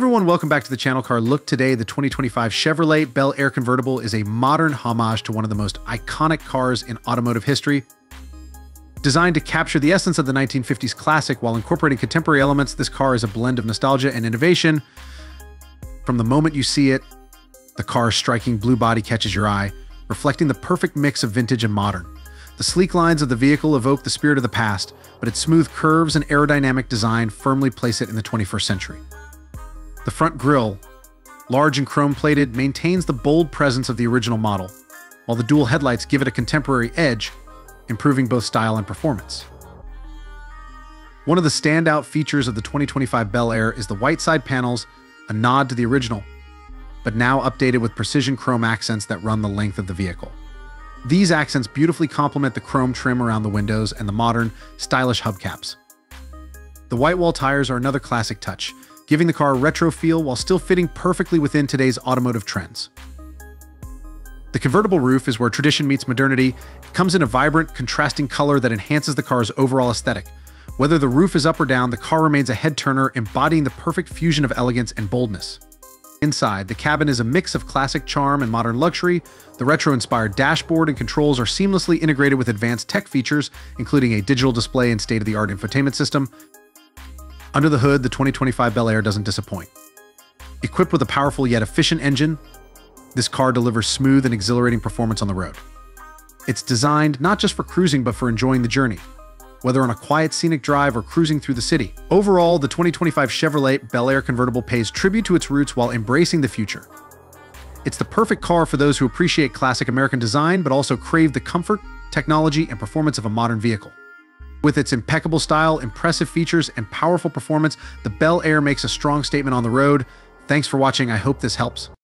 everyone, welcome back to the channel CarLook today. The 2025 Chevrolet Bel Air convertible is a modern homage to one of the most iconic cars in automotive history. Designed to capture the essence of the 1950s classic while incorporating contemporary elements, this car is a blend of nostalgia and innovation. From the moment you see it, the car's striking blue body catches your eye, reflecting the perfect mix of vintage and modern. The sleek lines of the vehicle evoke the spirit of the past, but its smooth curves and aerodynamic design firmly place it in the 21st century. The front grille, large and chrome-plated, maintains the bold presence of the original model, while the dual headlights give it a contemporary edge, improving both style and performance. One of the standout features of the 2025 Bel Air is the white side panels, a nod to the original, but now updated with precision chrome accents that run the length of the vehicle. These accents beautifully complement the chrome trim around the windows and the modern, stylish hubcaps. The white wall tires are another classic touch, giving the car a retro feel while still fitting perfectly within today's automotive trends. The convertible roof is where tradition meets modernity. It comes in a vibrant, contrasting color that enhances the car's overall aesthetic. Whether the roof is up or down, the car remains a head turner, embodying the perfect fusion of elegance and boldness. Inside, the cabin is a mix of classic charm and modern luxury. The retro-inspired dashboard and controls are seamlessly integrated with advanced tech features, including a digital display and state-of-the-art infotainment system. Under the hood, the 2025 Bel Air doesn't disappoint. Equipped with a powerful yet efficient engine, this car delivers smooth and exhilarating performance on the road. It's designed not just for cruising, but for enjoying the journey, whether on a quiet scenic drive or cruising through the city. Overall, the 2025 Chevrolet Bel Air convertible pays tribute to its roots while embracing the future. It's the perfect car for those who appreciate classic American design, but also crave the comfort, technology, and performance of a modern vehicle. With its impeccable style, impressive features, and powerful performance, the Bel Air makes a strong statement on the road. Thanks for watching. I hope this helps.